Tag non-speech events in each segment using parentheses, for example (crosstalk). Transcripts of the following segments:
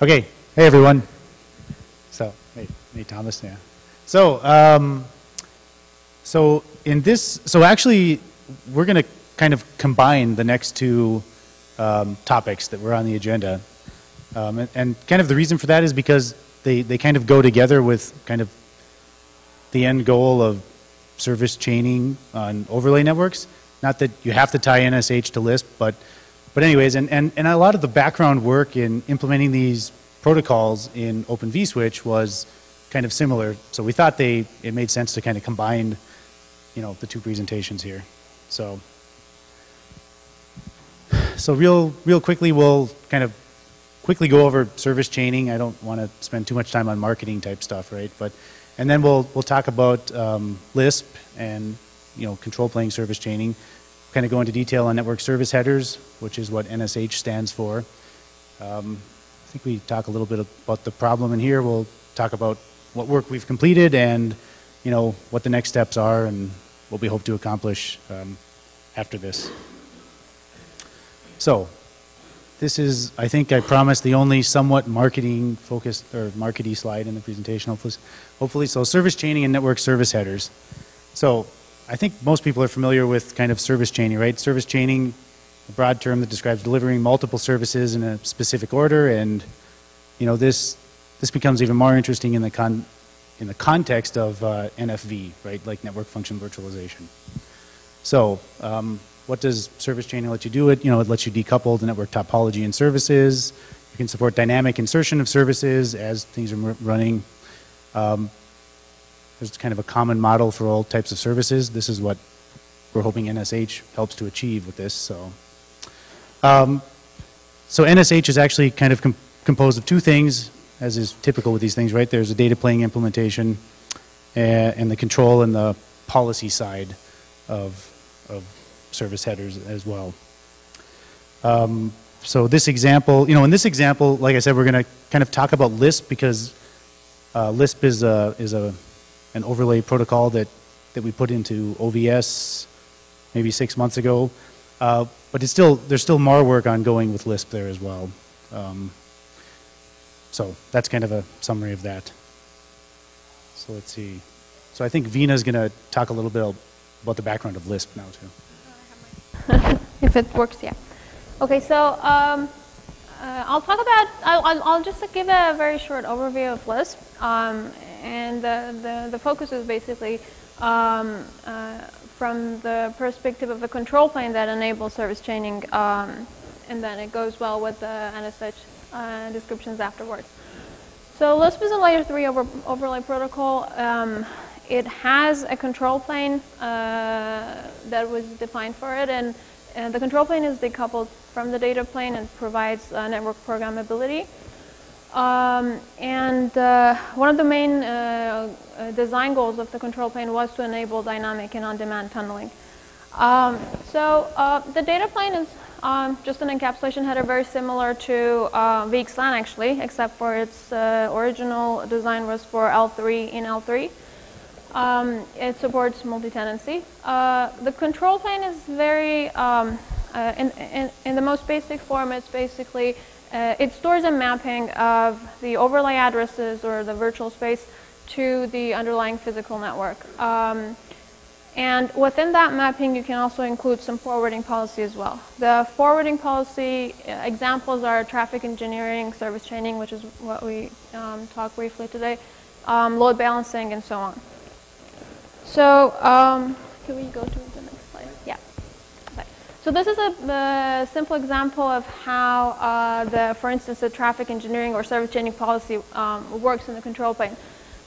Okay, hey everyone. So, hey, hey Thomas, yeah. So, um, so in this, so actually, we're going to kind of combine the next two um, topics that were on the agenda. Um, and, and, kind of the reason for that is because they, they kind of go together with kind of the end goal of service chaining on overlay networks. Not that you have to tie NSH to Lisp, but but anyways, and, and, and a lot of the background work in implementing these protocols in Open vSwitch was kind of similar. So we thought they it made sense to kind of combine, you know, the two presentations here. So so real real quickly, we'll kind of quickly go over service chaining. I don't want to spend too much time on marketing type stuff, right? But and then we'll we'll talk about um, Lisp and you know control plane service chaining kind of go into detail on network service headers, which is what NSH stands for. Um, I think we talk a little bit about the problem in here. We'll talk about what work we've completed and you know what the next steps are and what we hope to accomplish um, after this. So this is, I think I promised, the only somewhat marketing focused or markety slide in the presentation, hopefully. hopefully. So service chaining and network service headers. So I think most people are familiar with kind of service chaining, right? Service chaining, a broad term that describes delivering multiple services in a specific order, and you know this this becomes even more interesting in the con in the context of uh, NFV, right? Like network function virtualization. So, um, what does service chaining let you do? It you know it lets you decouple the network topology and services. You can support dynamic insertion of services as things are running. Um, there's kind of a common model for all types of services. This is what we're hoping NSH helps to achieve with this. So, um, so NSH is actually kind of com composed of two things, as is typical with these things, right? There's a data plane implementation and, and the control and the policy side of, of service headers as well. Um, so this example, you know, in this example, like I said, we're going to kind of talk about Lisp because uh, Lisp is a, is a an overlay protocol that, that we put into OVS maybe six months ago. Uh, but it's still, there's still more work ongoing with Lisp there as well. Um, so that's kind of a summary of that. So let's see. So I think Vina is going to talk a little bit about the background of Lisp now too. (laughs) if it works, yeah. Okay, so um, uh, I'll talk about, I'll, I'll, just give a very short overview of Lisp. Um, and the, the, the, focus is basically um, uh, from the perspective of the control plane that enables service chaining, um, and then it goes well with the NSH uh, descriptions afterwards. So Lisp is a layer 3 over, overlay protocol. Um, it has a control plane uh, that was defined for it, and, and, the control plane is decoupled from the data plane and provides uh, network programmability. Um, and uh, one of the main uh, uh, design goals of the control plane was to enable dynamic and on-demand tunneling. Um, so uh, the data plane is um, just an encapsulation header very similar to uh, VXLAN actually, except for its uh, original design was for L3 in L3. Um, it supports multi-tenancy. the control plane is very, um, in, in, in the most basic form, it's basically uh, it stores a mapping of the overlay addresses or the virtual space to the underlying physical network. Um, and within that mapping, you can also include some forwarding policy as well. The forwarding policy uh, examples are traffic engineering, service chaining, which is what we um, talked briefly today, um, load balancing, and so on. So um, can we go to so this is a, a simple example of how uh, the, for instance, the traffic engineering or service chaining policy um, works in the control plane.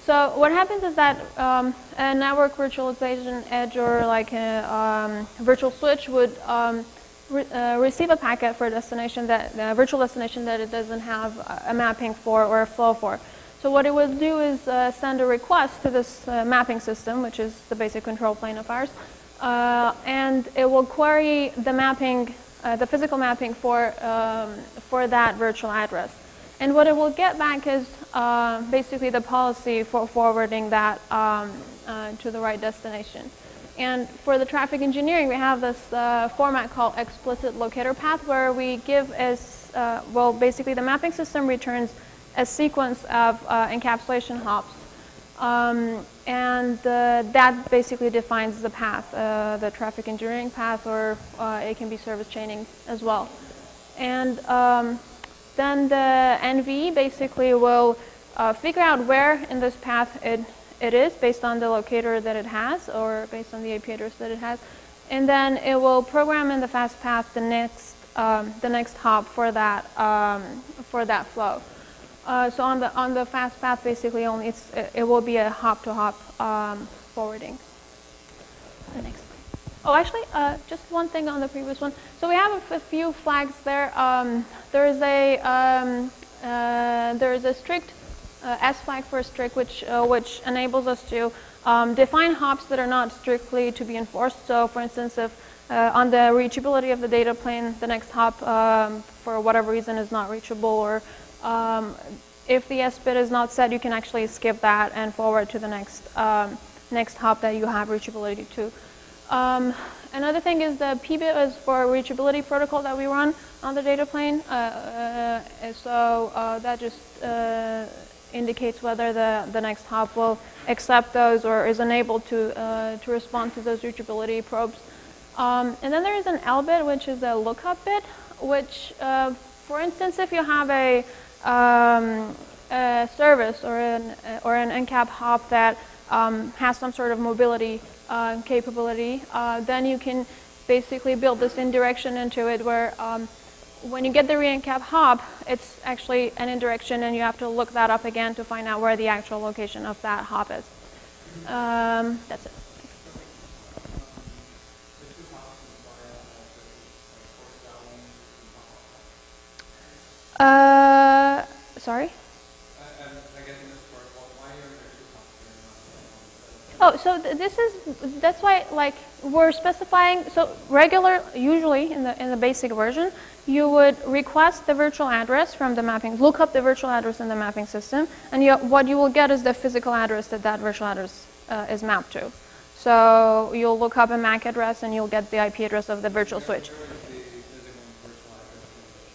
So what happens is that um, a network virtualization edge or like a um, virtual switch would um, re uh, receive a packet for a destination that a virtual destination that it doesn't have a mapping for or a flow for. So what it would do is uh, send a request to this uh, mapping system, which is the basic control plane of ours, uh, and it will query the mapping, uh, the physical mapping for, um, for that virtual address. And what it will get back is uh, basically the policy for forwarding that um, uh, to the right destination. And for the traffic engineering, we have this uh, format called explicit locator path where we give as uh, well, basically the mapping system returns a sequence of encapsulation hops. Um, and that basically defines the path, uh, the traffic engineering path, or uh, it can be service chaining as well. And um, then the NV basically will uh, figure out where in this path it, it is based on the locator that it has or based on the IP address that it has. And then it will program in the fast path the next, um, the next hop for that, um, for that flow. Uh, so on the, on the fast path, basically only it's, it, it will be a hop to hop um, forwarding. The next. Oh, actually, uh, just one thing on the previous one. So we have a, few flags there. Um, there is a um, uh, there is a strict uh, S flag for strict, which uh, which enables us to um, define hops that are not strictly to be enforced. So, for instance, if on the reachability of the data plane, the next hop um, for whatever reason is not reachable, or um, if the S bit is not set, you can actually skip that and forward to the next um, next hop that you have reachability to. Um, another thing is the P bit is for reachability protocol that we run on the data plane. Uh, uh, so uh, that just uh, indicates whether the, the next hop will accept those or is unable to, uh, to respond to those reachability probes. Um, and then there is an L bit, which is a lookup bit, which, uh, for instance, if you have a, um, a service or an, or an encap hop that um, has some sort of mobility uh, capability, uh, then you can basically build this indirection into it where um, when you get the re-encap hop, it's actually an indirection and you have to look that up again to find out where the actual location of that hop is. Um, that's it. Sorry? Oh, so th this is, that's why, like, we're specifying, so regular, usually in the, in the basic version, you would request the virtual address from the mapping, look up the virtual address in the mapping system, and you, what you will get is the physical address that that virtual address uh, is mapped to. So you'll look up a MAC address and you'll get the IP address of the virtual switch.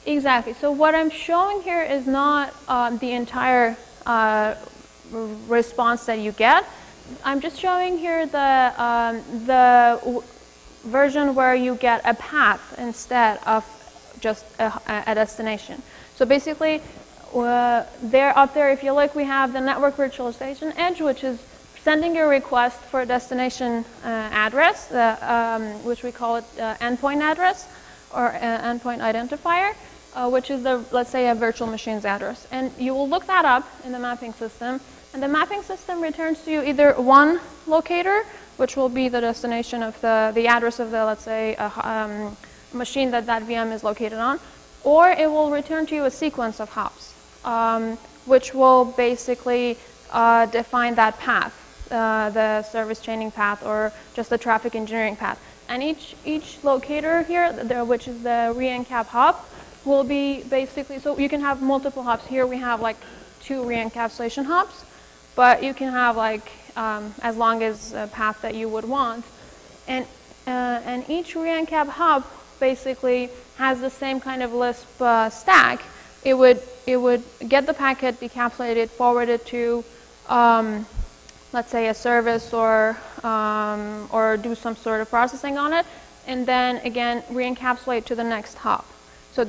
Exactly. So what I'm showing here is not um, the entire uh, response that you get. I'm just showing here the, um, the version where you get a path instead of just a, a destination. So basically, uh, there up there, if you look, we have the network virtualization edge, which is sending your request for a destination uh, address, um, which we call it uh, endpoint address or uh, endpoint identifier, uh, which is the, let's say, a virtual machine's address. And you will look that up in the mapping system, and the mapping system returns to you either one locator, which will be the destination of the, the address of the, let's say, um, machine that that VM is located on, or it will return to you a sequence of hops, um, which will basically uh, define that path, uh, the service chaining path or just the traffic engineering path. And each, each locator here, which is the re-encap hop, will be basically, so you can have multiple hops. Here we have like two re-encapsulation hops, but you can have like um, as long as a path that you would want. And, uh, and each re-encap hop basically has the same kind of Lisp uh, stack, it would, it would get the packet, decapsulate it, forward it to, um, let's say, a service or, um, or do some sort of processing on it, and then again re-encapsulate to the next hop. So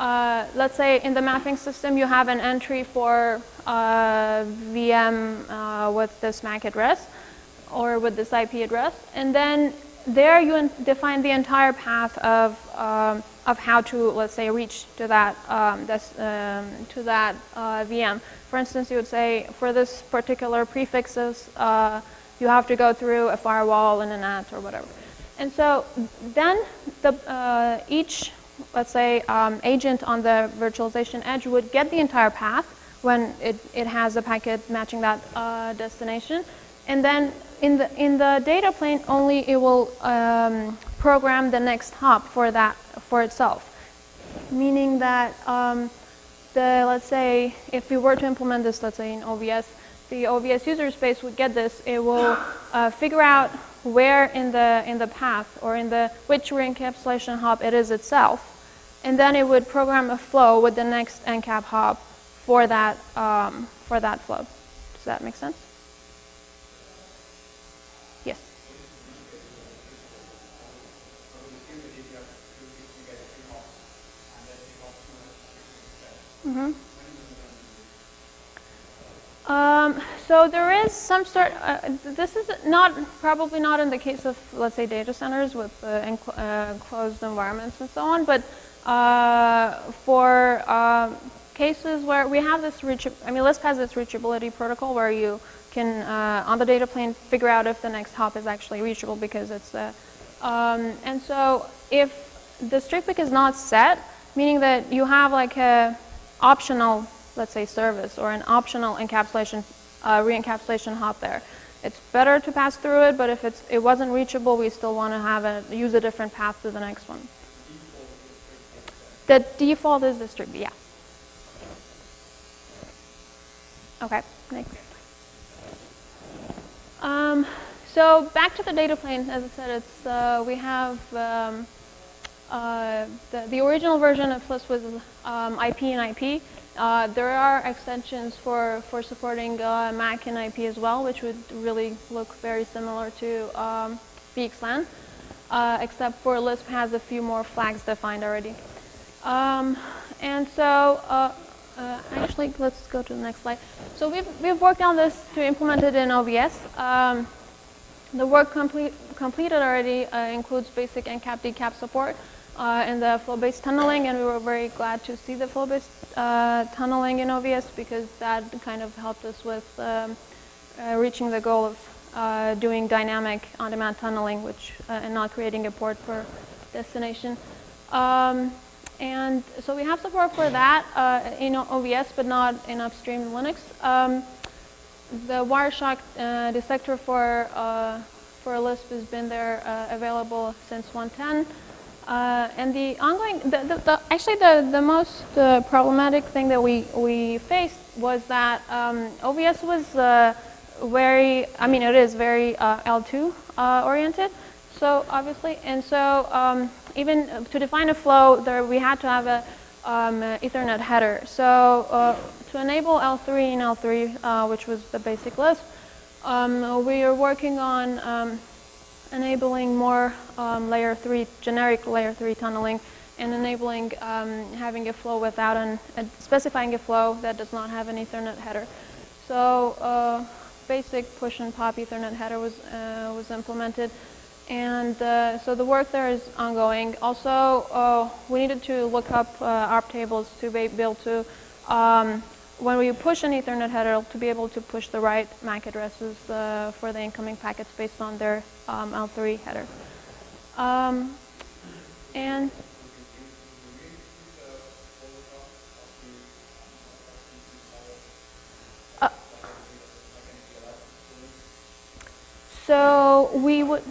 uh, let's say in the mapping system, you have an entry for uh, VM uh, with this MAC address or with this IP address. And then there you define the entire path of, um, of how to, let's say, reach to that, um, this, um, to that uh, VM. For instance, you would say, for this particular prefixes, uh, you have to go through a firewall and a NAT or whatever. And so then the, uh, each let's say, um, agent on the virtualization edge would get the entire path when it, it has a packet matching that uh, destination. And then in the, in the data plane, only it will um, program the next hop for that, for itself. Meaning that um, the, let's say, if we were to implement this, let's say in OVS, the OVS user space would get this. It will uh, figure out where in the in the path or in the which re-encapsulation hop it is itself, and then it would program a flow with the next encap hop for that um, for that flow. Does that make sense? Yes. Mm-hmm. Um, so there is some sort. Uh, this is not probably not in the case of let's say data centers with uh, uh, enclosed environments and so on, but uh, for um, cases where we have this reach, I mean Lisp has this reachability protocol where you can uh, on the data plane figure out if the next hop is actually reachable because it's um, and so if the strict pick is not set, meaning that you have like a optional let's say, service or an optional encapsulation, uh, re-encapsulation hop there. It's better to pass through it, but if it's, it wasn't reachable, we still want to have a, use a different path to the next one. The default is district, yeah. Okay, next. Um, so back to the data plane, as I said, it's, uh, we have um, uh, the, the original version of Lisp was um, IP and IP. Uh, there are extensions for, for supporting uh, Mac and IP as well, which would really look very similar to um, VXLAN, uh, except for Lisp has a few more flags defined already. Um, and so, uh, uh, actually, let's go to the next slide. So we've, we've worked on this to implement it in OVS. Um, the work complete, completed already uh, includes basic encap decap support uh, in the flow-based tunneling, and we were very glad to see the flow-based uh, tunneling in OVS because that kind of helped us with um, uh, reaching the goal of uh, doing dynamic on-demand tunneling, which uh, and not creating a port for destination. Um, and so we have support for that uh, in OVS, but not in upstream Linux. Um, the Wireshark dissector for for Lisp has been there available since 110. Uh, and the ongoing, the, the, the, actually the, the most uh, problematic thing that we, we faced was that um, OVS was uh, very, I mean it is very uh, L2 uh, oriented, so obviously, and so um, even to define a flow there we had to have a um, Ethernet header. So uh, to enable L3 and L3, which was the basic Lisp, um, we are working on um, enabling more um, layer 3, generic layer 3 tunneling and enabling um, having a flow without an, specifying a flow that does not have an Ethernet header. So uh, basic push and pop Ethernet header was, uh, was implemented. And uh, so the work there is ongoing. Also, uh, we needed to look up uh, ARP tables to be able to um, when we push an Ethernet header to be able to push the right MAC addresses uh, for the incoming packets based on their um, L3 header. Um, and uh, so we would,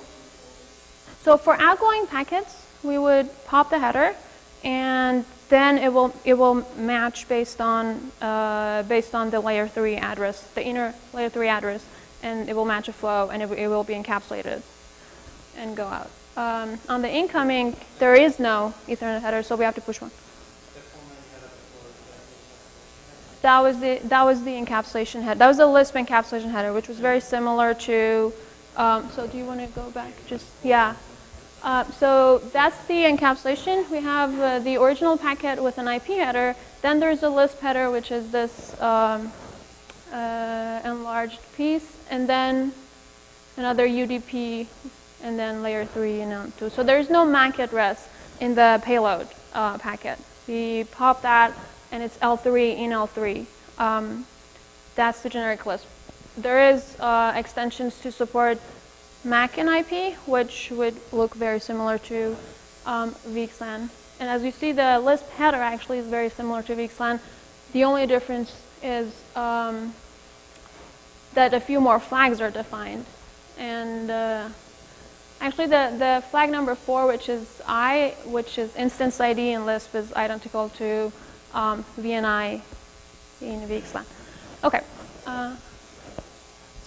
so for outgoing packets, we would pop the header and then it will it will match based on uh, based on the layer three address, the inner layer three address, and it will match a flow, and it, it will be encapsulated and go out. Um, on the incoming, there is no Ethernet header, so we have to push one. That was the that was the encapsulation header. That was the Lisp encapsulation header, which was very similar to. Um, so do you want to go back? Just yeah. Uh, so that's the encapsulation. We have uh, the original packet with an IP header. Then there's a Lisp header, which is this um, uh, enlarged piece, and then another UDP, and then layer 3 and L2. So there's no MAC address in the payload uh, packet. We pop that, and it's L3 in L3. Um, that's the generic Lisp. There is uh, extensions to support Mac and IP, which would look very similar to um, VXLAN. And as you see, the Lisp header actually is very similar to VXLAN. The only difference is um, that a few more flags are defined. And uh, actually, the, the flag number four, which is I, which is instance ID in Lisp, is identical to um, VNI in VXLAN. Okay. Uh,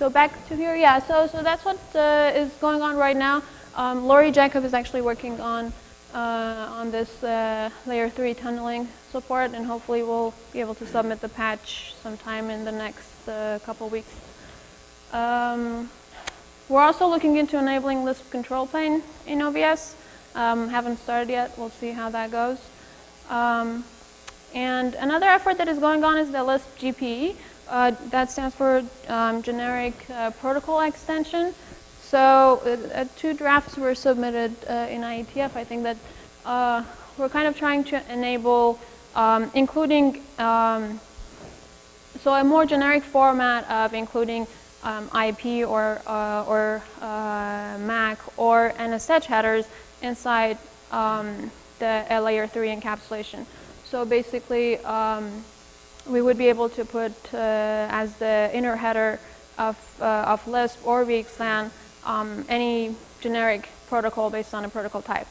so back to here, yeah. So so that's what uh, is going on right now. Um, Lori Jakab is actually working on uh, on this uh, layer three tunneling support, and hopefully we'll be able to submit the patch sometime in the next uh, couple weeks. Um, we're also looking into enabling Lisp control plane in OVS. Um, haven't started yet. We'll see how that goes. Um, and another effort that is going on is the Lisp GPE. Uh, that stands for um, Generic uh, Protocol Extension. So uh, uh two drafts were submitted in IETF. I think that we're kind of trying to enable, um, including, um, so a more generic format of including um, IP or, or MAC or NSH headers inside um, the layer 3 encapsulation. So basically, um, we would be able to put uh, as the inner header of, uh, of Lisp or VXLAN um, any generic protocol based on a protocol type.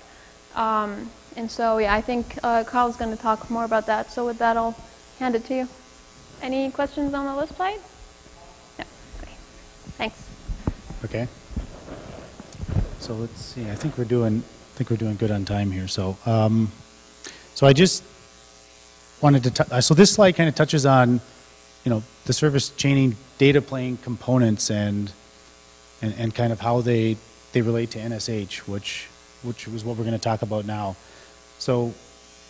Um, and so, yeah, I think uh, Carl's going to talk more about that. So with that, I'll hand it to you. Any questions on the list Lisp side? Thanks. Okay. So let's see. I think we're doing. I think we're doing good on time here. So, um, so I just wanted to. T- so this slide kind of touches on, you know, the service chaining data plane components and, and and kind of how they they relate to NSH, which which was what we're going to talk about now. So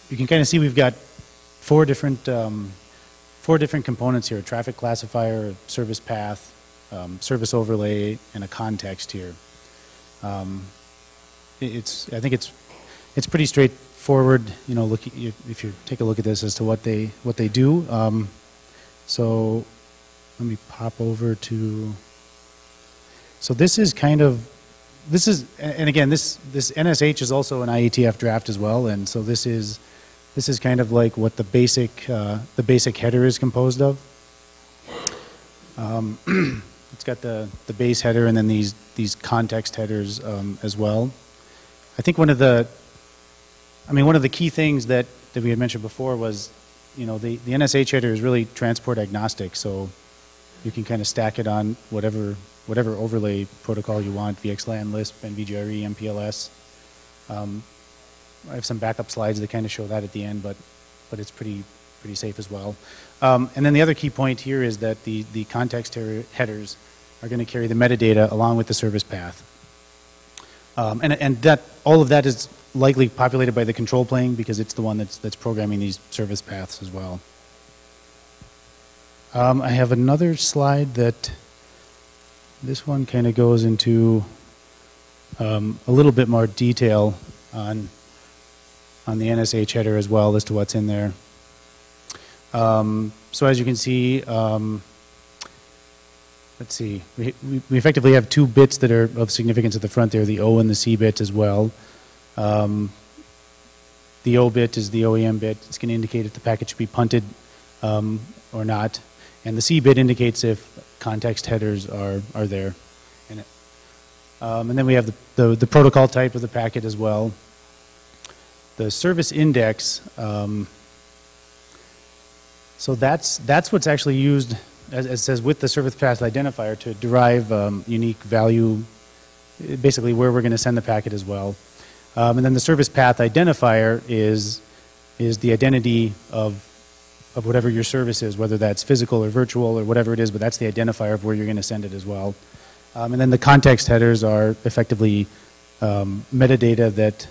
you can kind of see we've got four different um, four different components here: traffic classifier, service path, um, service overlay and a context here. Um, it's I think it's it's pretty straightforward. You know, look if you take a look at this as to what they what they do. Um, so let me pop over to. So this is kind of this is and again this this NSH is also an IETF draft as well, and so this is this is kind of like what the basic uh, the basic header is composed of. Um, (clears throat) It's got the, the base header and then these, these context headers um, as well. I think one of the, I mean, one of the key things that, that we had mentioned before was, you know, the, the NSH header is really transport agnostic, so you can kind of stack it on whatever, whatever overlay protocol you want, VXLAN, Lisp, NVGRE, MPLS. Um, I have some backup slides that kind of show that at the end, but, but it's pretty, pretty safe as well. Um, and then the other key point here is that the, the context headers are going to carry the metadata along with the service path. Um, and, and that all of that is likely populated by the control plane because it's the one that's, that's programming these service paths as well. Um, I have another slide that this one kind of goes into um, a little bit more detail on on the NSH header as well as to what's in there. Um, so as you can see, um, let's see, we, we, effectively have two bits that are of significance at the front there, the O and the C bit as well. Um, the O bit is the OAM bit. It's going to indicate if the packet should be punted um, or not. And the C bit indicates if context headers are, are there it. Um, and then we have the, the, the, protocol type of the packet as well. The service index, um, so that's, that's what's actually used, as, as it says, with the service path identifier to derive um, unique value, basically where we're going to send the packet as well. Um, and then the service path identifier is, is the identity of, of whatever your service is, whether that's physical or virtual or whatever it is, but that's the identifier of where you're going to send it as well. Um, and then the context headers are effectively um, metadata that,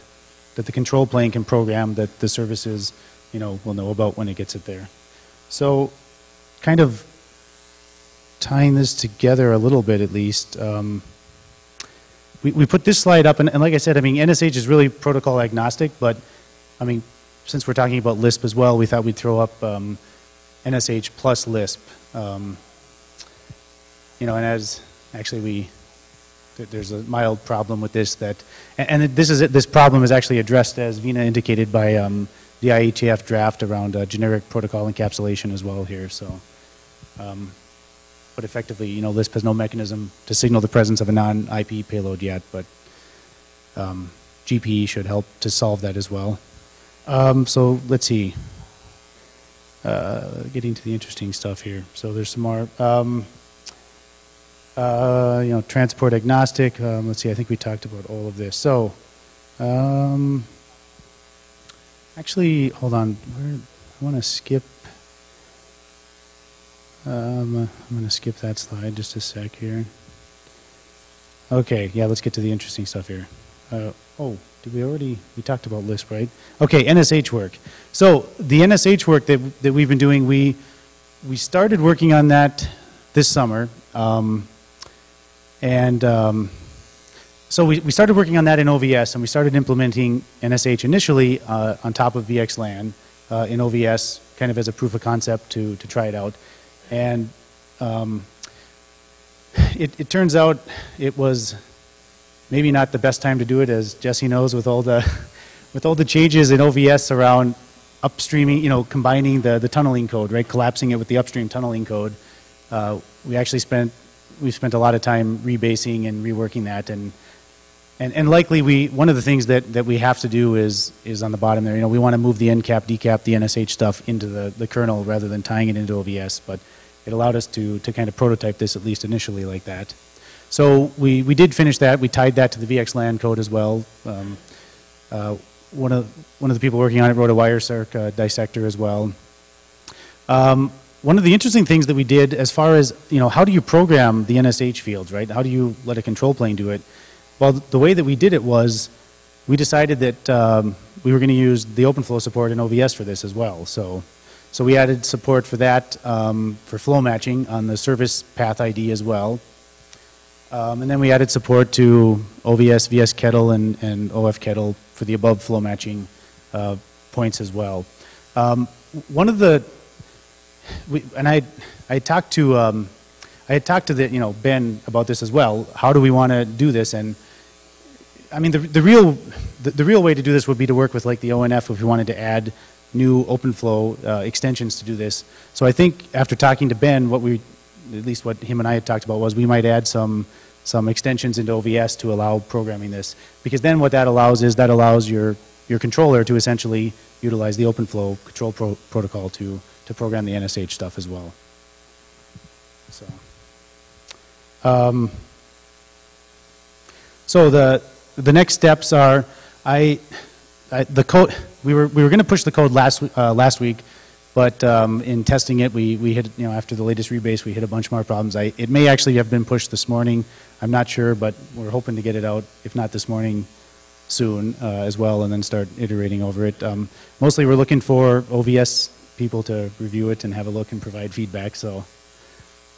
that the control plane can program that the services you know, will know about when it gets it there. So, kind of tying this together a little bit at least, um, we, we put this slide up, and, and, like I said, I mean, NSH is really protocol agnostic, but I mean, since we're talking about Lisp as well, we thought we'd throw up um, NSH plus Lisp. Um, you know, and as actually we, there's a mild problem with this that, and, and this is, this problem is actually addressed, as Vina indicated, by um, the IETF draft around uh, generic protocol encapsulation as well here, so. um, But effectively, you know, Lisp has no mechanism to signal the presence of a non-IP payload yet, but um, GPE should help to solve that as well. Um, So let's see. Uh, Getting to the interesting stuff here. So there's some more. um, uh, you know, transport agnostic. Um, let's see, I think we talked about all of this. So, um, actually, hold on. Where, I want to skip. Um, I'm going to skip that slide just a sec here. Okay, yeah, let's get to the interesting stuff here. Uh, oh, did we already? We talked about Lisp, right? Okay, NSH work. So the NSH work that that we've been doing, we we started working on that this summer. Um, and um, so we, we started working on that in OVS, and we started implementing NSH initially uh, on top of VXLAN uh, in OVS, kind of as a proof of concept to, to try it out. And um, it, it turns out it was maybe not the best time to do it, as Jesse knows, with all the, (laughs) with all the changes in OVS around upstreaming, you know, combining the, the tunneling code, right, collapsing it with the upstream tunneling code. Uh, we actually spent we've spent a lot of time rebasing and reworking that. And and, and likely we one of the things that, that we have to do is is on the bottom there. You know we want to move the encap decap the nsh stuff into the, the kernel rather than tying it into ovs but it allowed us to to kind of prototype this at least initially like that so we, we did finish that we tied that to the vxlan code as well um, uh, one of one of the people working on it wrote a wireshark uh, dissector as well um, one of the interesting things that we did as far as, you know, how do you program the NSH fields, right? How do you let a control plane do it? Well, the way that we did it was we decided that um, we were going to use the OpenFlow support in OVS for this as well. So, so we added support for that um, for flow matching on the service path ID as well. Um, and then we added support to OVS, vsctl, and, and ofctl for the above flow matching uh, points as well. Um, one of the we, and I, I talked to, um, I had talked to the, you know, Ben about this as well. How do we want to do this? And I mean, the, the real, the, the real way to do this would be to work with like the ONF if we wanted to add new OpenFlow uh, extensions to do this. So I think after talking to Ben, what we, at least what him and I had talked about was we might add some, some extensions into OVS to allow programming this. Because then what that allows is that allows your, your controller to essentially utilize the OpenFlow control pro protocol to, to program the NSH stuff as well. So, um, so the the next steps are, I, I the code we were we were going to push the code last uh, last week, but um, in testing it, we we hit you know after the latest rebase, we hit a bunch more problems. I it may actually have been pushed this morning. I'm not sure, but we're hoping to get it out if not this morning, soon uh, as well, and then start iterating over it. Um, mostly, we're looking for OVS people to review it and have a look and provide feedback. So,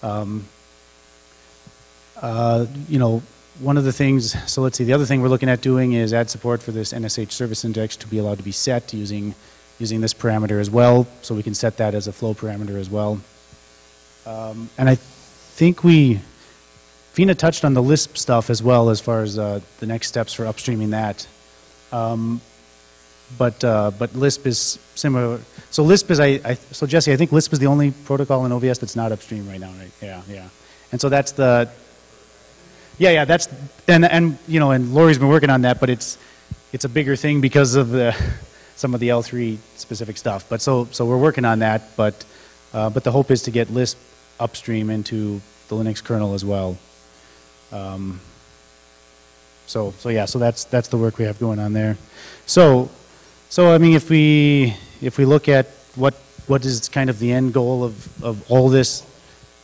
um, uh, you know, one of the things, so let's see, the other thing we're looking at doing is add support for this NSH service index to be allowed to be set using, using this parameter as well. So we can set that as a flow parameter as well. Um, and I think we, Vina touched on the Lisp stuff as well as far as uh, the next steps for upstreaming that. Um, but uh, but Lisp is similar. So Lisp is I, I, so Jesse, I think Lisp is the only protocol in OVS that's not upstream right now, right? Yeah, yeah. And so that's the yeah, yeah. That's and and you know, and Lori's been working on that, but it's it's a bigger thing because of the (laughs) some of the L3 specific stuff. But so so we're working on that. But uh, but the hope is to get Lisp upstream into the Linux kernel as well. Um, so so yeah, so that's that's the work we have going on there. So so I mean, if we if we look at what what is kind of the end goal of, of all this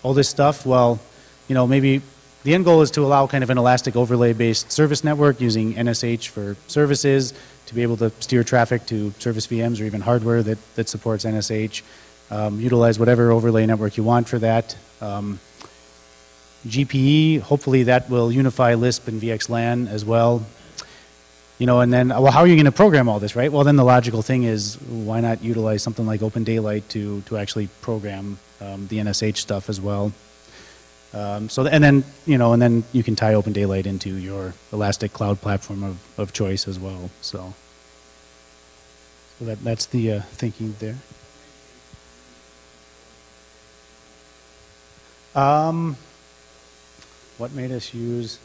all this stuff, well, you know, maybe the end goal is to allow kind of an elastic overlay based service network using NSH for services to be able to steer traffic to service VMs or even hardware that, that supports NSH. Um, utilize whatever overlay network you want for that. Um, GPE, hopefully that will unify Lisp and VXLAN as well. You know, and then, well, how are you going to program all this, right? Well, then the logical thing is, why not utilize something like Open Daylight to, to actually program um, the NSH stuff as well? Um, so, and then, you know, and then you can tie Open Daylight into your Elastic Cloud platform of, of choice as well. So, so that, that's the uh, thinking there. Um, what made us use?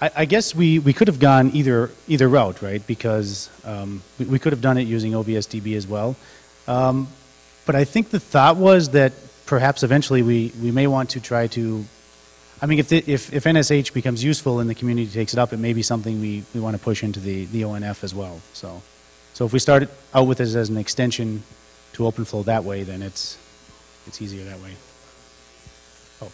I, I guess we, we could have gone either either route, right? Because um, we, we could have done it using OVSDB as well. Um, but I think the thought was that perhaps eventually we, we may want to try to. I mean, if, the, if if NSH becomes useful and the community takes it up, it may be something we, we want to push into the, the ONF as well. So, so if we start out with this as an extension to OpenFlow that way, then it's it's easier that way. Oh.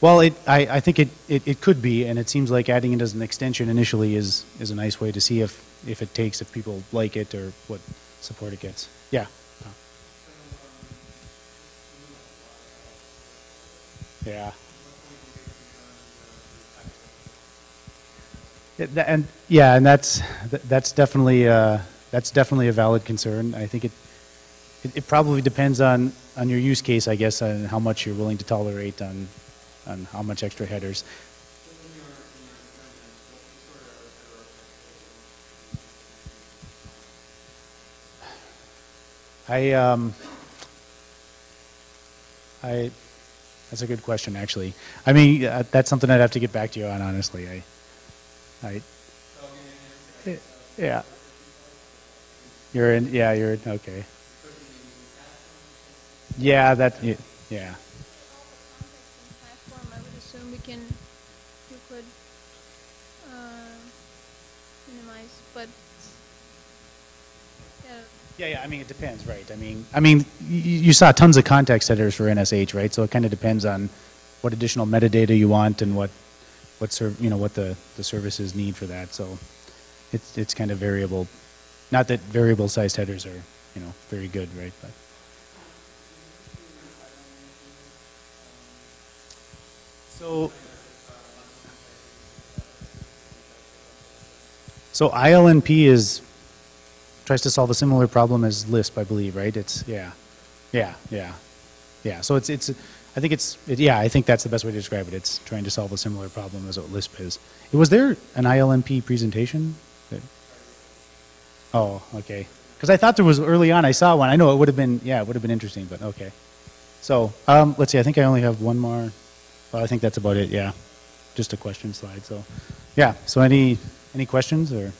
Well, it, I, I think it, it, it could be, and it seems like adding it as an extension initially is, is a nice way to see if, if it takes, if people like it, or what support it gets. Yeah. Yeah. Tha- And, yeah, and that's, th- that's definitely, uh, that's definitely a valid concern. I think it, it, it probably depends on, on your use case, I guess, and how much you're willing to tolerate on, on how much extra headers. I, um, I, that's a good question, actually. I mean, uh, that's something I'd have to get back to you on, honestly. I, I, yeah. You're in, yeah, you're in, okay. Yeah, that, yeah, platform, I would assume we can, you could uh, minimize, but yeah, Yeah, I mean, it depends, right? I mean, I mean, you, you saw tons of context headers for NSH, right? So it kind of depends on what additional metadata you want and what, what serv, you know, what the, the services need for that. So it's, it's kind of variable. Not that variable sized headers are, you know, very good, right? But so, uh, so ILNP is tries to solve a similar problem as Lisp, I believe, right? It's yeah, yeah, yeah, yeah. So it's it's I think it's it, yeah I think that's the best way to describe it. It's trying to solve a similar problem as what Lisp is. It Was there an ILNP presentation? That, oh, okay. Because I thought there was early on. I saw one. I know it would have been yeah it would have been interesting, but okay. So um, let's see. I think I only have one more. Well, I think that's about it. Yeah, just a question slide. So yeah. So any any questions or?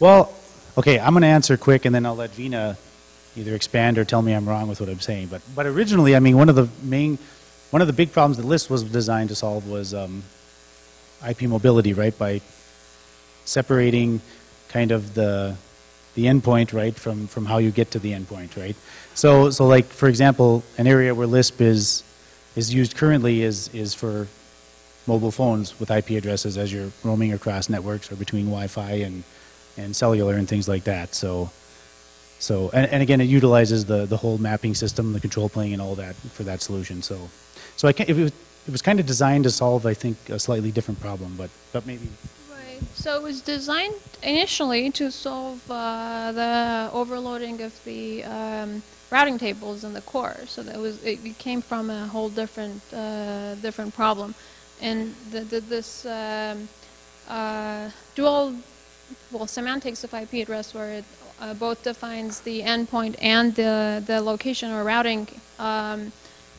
Well, okay, I'm going to answer quick and then I'll let Vina either expand or tell me I'm wrong with what I'm saying. But, but originally, I mean, one of the main, one of the big problems that Lisp was designed to solve was um, IP mobility, right? By separating kind of the the endpoint, right, from from how you get to the endpoint, right? So so like for example, an area where Lisp is is used currently is is for mobile phones with IP addresses as you're roaming across networks or between Wi-Fi and and cellular and things like that. So so and, and again, it utilizes the the whole mapping system, the control plane, and all that for that solution. So so I can, it was it was kind of designed to solve, I think, a slightly different problem, but but maybe Right. So it was designed initially to solve uh, the overloading of the um, routing tables in the core. So that was it came from a whole different uh, different problem, and the, the, this um, uh, dual well semantics of IP address where it uh, both defines the endpoint and the the location or routing. Um,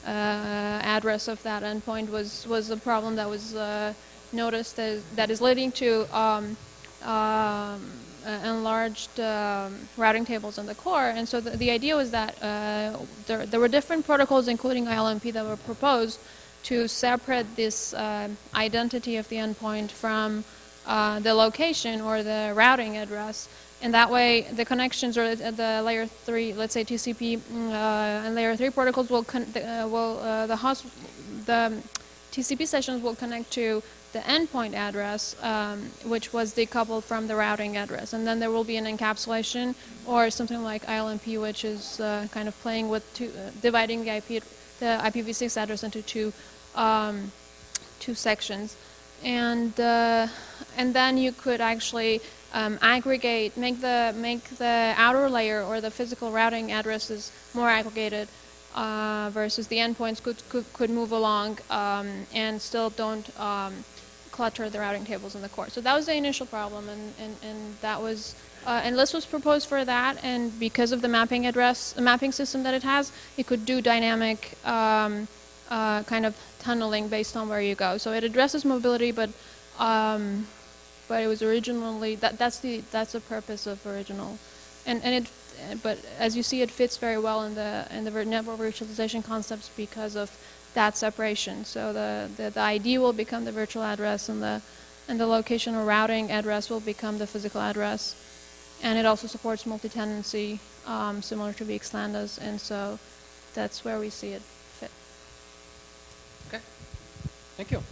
uh, address of that endpoint was was a problem that was uh, noticed as, that is leading to um, um, uh, enlarged um, routing tables in the core. And so the, the idea was that uh, there, there were different protocols, including ILNP, that were proposed to separate this uh, identity of the endpoint from uh, the location or the routing address. And that way, the connections or the layer three, let's say TCP mm, uh, and layer three protocols will, con- uh, will uh, the host, the TCP sessions will connect to the endpoint address, um, which was decoupled from the routing address. And then there will be an encapsulation or something like ILNP, which is uh, kind of playing with two, uh, dividing the IP, the IPv6 address into two, um, two sections. And, uh, and then you could actually um, aggregate, make the, make the outer layer or the physical routing addresses more aggregated uh, versus the endpoints could, could, could move along um, and still don't um, clutter the routing tables in the core. So that was the initial problem, and, and, and that was, uh, and Lisp was proposed for that, and because of the mapping address, the mapping system that it has, it could do dynamic um, uh, kind of tunneling based on where you go. So it addresses mobility, but um, but it was originally that that's the that's the purpose of original, and and it but as you see, it fits very well in the in the network virtualization concepts because of that separation. So the, the, the ID will become the virtual address, and the and the location or routing address will become the physical address. And it also supports multi-tenancy, um, similar to VXLAN does, and so that's where we see it fit. Okay. Thank you.